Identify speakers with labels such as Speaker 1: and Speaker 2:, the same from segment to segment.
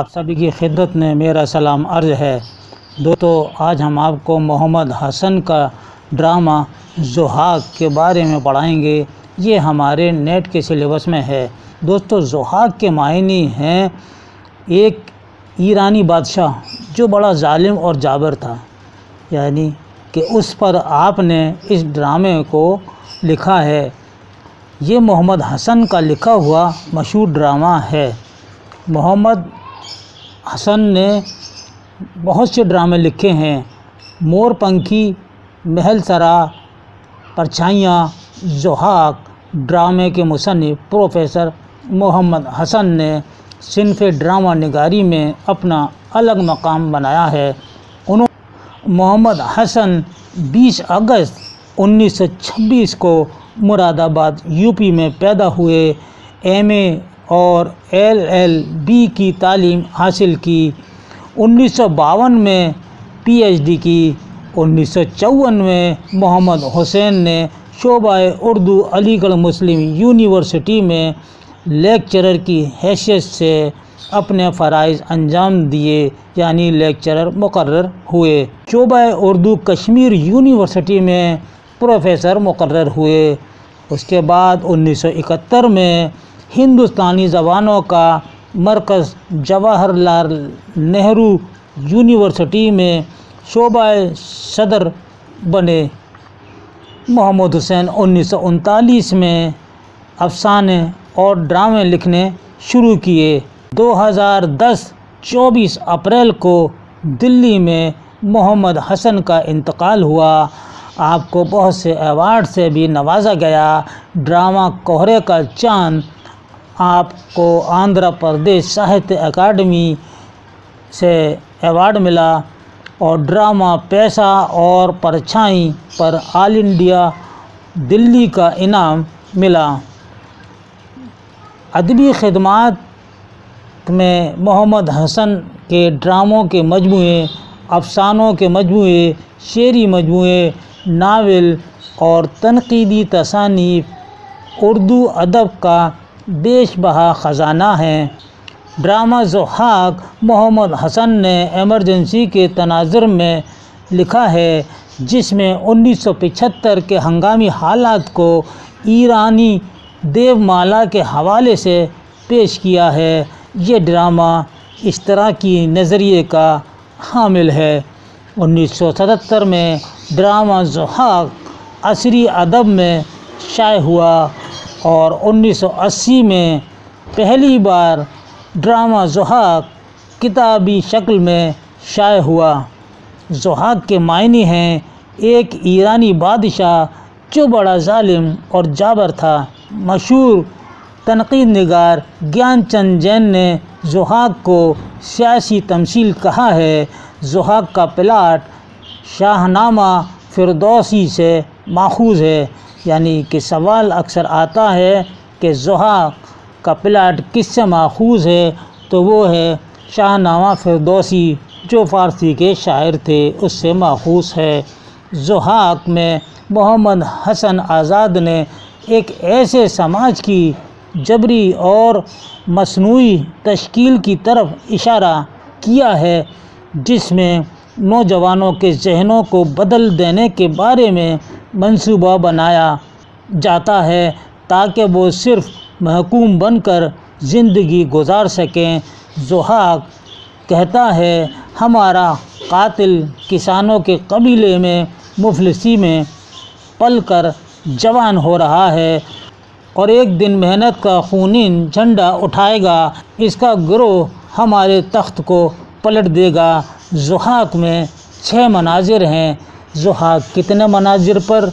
Speaker 1: आप सभी की खिदमत में मेरा सलाम अर्ज़ है। दोस्तों, आज हम आपको मोहम्मद हसन का ड्रामा जोहाग के बारे में पढ़ाएँगे। ये हमारे नेट के सिलेबस में है। दोस्तों, जोहाग के मायने हैं एक ईरानी बादशाह जो बड़ा जालिम और जाबर था। यानी कि उस पर आपने इस ड्रामे को लिखा है। ये मोहम्मद हसन का लिखा हुआ मशहूर ड्रामा है। मोहम्मद हसन ने बहुत से ड्रामे लिखे हैं। मोर पंखी, महल सरा, परछाइयाँ, जोहाक, ड्रामे के मुसनफ़ प्रोफेसर मोहम्मद हसन ने सिनफ ड्रामा निगारी में अपना अलग मकाम बनाया है। उन्होंने मोहम्मद हसन 20 अगस्त 1926 को मुरादाबाद, यूपी में पैदा हुए। एमए और एलएलबी की तालीम हासिल की। उन्नीस में पीएचडी की। उन्नीस में मोहम्मद हुसैन ने शोबा उर्दू अलीगढ़ मुस्लिम यूनिवर्सिटी में लेक्चरर की हैसियत से अपने फ़रज़ अंजाम दिए, यानी लेक्चरर मुकर्र हुए। शोबा उर्दू कश्मीर यूनिवर्सिटी में प्रोफेसर मुकर्र हुए। उसके बाद 1971 में हिंदुस्तानी ज़बानों का मरकज़ जवाहरलाल नेहरू यूनिवर्सिटी में शोबा सदर बने। मोहम्मद हुसैन उन्नीस सौ उनतालीस में अफसाने और ड्रामे लिखने शुरू किए। 2010 24 अप्रैल को दिल्ली में मोहम्मद हसन का इंतकाल हुआ। आपको बहुत से अवार्ड से भी नवाजा गया। ड्रामा कोहरे का चाँद आपको आंध्र प्रदेश साहित्य अकादमी से अवार्ड मिला और ड्रामा पैसा और परछाई पर ऑल इंडिया दिल्ली का इनाम मिला। अदबी खदमात में मोहम्मद हसन के ड्रामों के मजमू अफसानों के मजमू शेरी मजमू नावल और तनकीदी तसानीफ उर्दू अदब का बेशबहा ख़जाना है। ड्रामा जोहाक मोहम्मद हसन ने एमरजेंसी के तनाज़र में लिखा है, जिसमें 1975 के हंगामी हालात को ईरानी देवमाला के हवाले से पेश किया है। ये ड्रामा इस तरह की नज़रिए का हामिल है। 1977 में ड्रामा जोहाक असरी अदब में शाये हुआ और 1980 में पहली बार ड्रामा जोहाक किताबी शक्ल में शाये हुआ। जोहाक के मायने हैं एक ईरानी बादशाह जो बड़ा जालिम और जाबर था। मशहूर तनकीद नगार ज्ञानचंद जैन ने जोहाक को सियासी तमसील कहा है। जोहाक का प्लाट शाहनामा फिरदौसी से माखूज है। यानी कि सवाल अक्सर आता है कि जोहा का प्लाट किससे माखूज है? तो वो है शाहनामा फिरदौसी, जो फ़ारसी के शायर थे, उससे माखूज है। जोहाक में मोहम्मद हसन आज़ाद ने एक ऐसे समाज की जबरी और मसनू तश्कील की तरफ़ इशारा किया है, जिसमें नौजवानों के जहनों को बदल देने के बारे में मंसूबा बनाया जाता है ताकि वो सिर्फ़ महकूम बनकर ज़िंदगी गुजार सकें। जोहाक कहता है, हमारा कातिल किसानों के कबीले में, मुफलसी में पल कर जवान हो रहा है और एक दिन मेहनत का खूनिन झंडा उठाएगा। इसका ग्रोह हमारे तख्त को पलट देगा। जोहाक में छः मनाजिर हैं। जोहाक कितने मनाजिर पर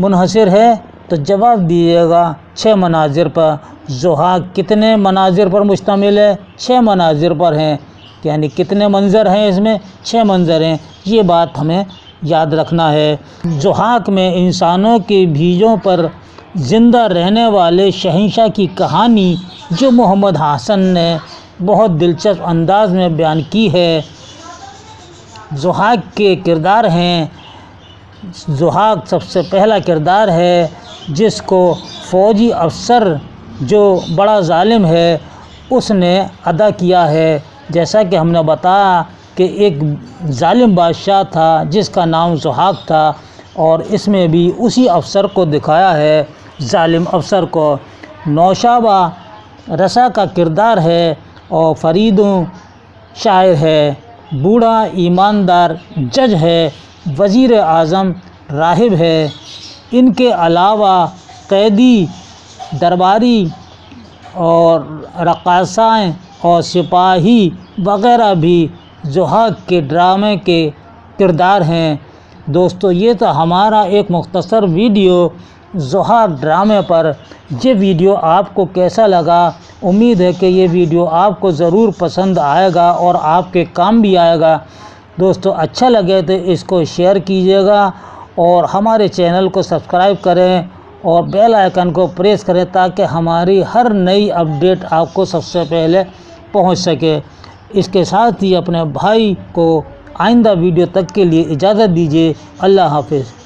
Speaker 1: मुनहसर है? तो जवाब दीजिएगा छः मनाजिर पर। जोहाक कितने मनाजिर पर मुश्तमिल है? छः मनाजिर पर हैं। यानी कितने मंज़र हैं इसमें? छः मंज़र हैं। ये बात हमें याद रखना है। जोहाक में इंसानों के बीजों पर ज़िंदा रहने वाले शहनशाह की कहानी जो मोहम्मद हासन ने बहुत दिलचस्प अंदाज में बयान की है, जोहाक के किरदार हैं। जोहाक सबसे पहला किरदार है, जिसको फ़ौजी अफसर जो बड़ा ालिम है, उसने अदा किया है। जैसा कि हमने बताया कि एक जालिम बादशाह था, जिसका नाम सुहाग था, और इसमें भी उसी अफसर को दिखाया है, जालिम अफसर को। नौशाबा रसा का किरदार है और फरीदों शायर है। बूढ़ा ईमानदार जज है वज़ीर आज़म राहिब है। इनके अलावा कैदी, दरबारी और रक़ासाएँ और सिपाही वगैरह भी जोहाग के ड्रामे के किरदार हैं। दोस्तों, ये तो हमारा एक मुख्तसर वीडियो जोहाग ड्रामे पर। ये वीडियो आपको कैसा लगा? उम्मीद है कि ये वीडियो आपको ज़रूर पसंद आएगा और आपके काम भी आएगा। दोस्तों अच्छा लगे तो इसको शेयर कीजिएगा और हमारे चैनल को सब्सक्राइब करें और बेल आइकन को प्रेस करें ताकि हमारी हर नई अपडेट आपको सबसे पहले पहुँच सके। इसके साथ ही अपने भाई को आइंदा वीडियो तक के लिए इजाज़त दीजिए। अल्लाह हाफिज़।